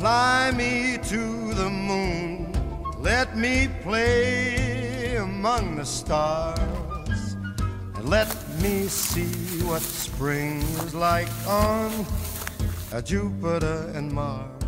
Fly me to the moon. Let me play among the stars. And let me see what spring is like on a Jupiter and Mars.